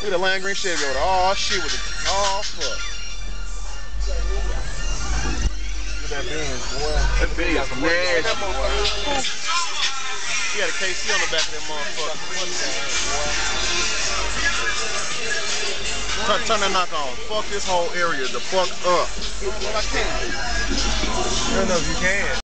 Look at the lime green Chevy over there. Oh shit with the oh fuck. Look at that Benz, boy. That Benz Got. He got a KC on the back of that motherfucker. Turn, turn that knock on. Fuck this whole area the fuck up. I can't. I don't know if you can.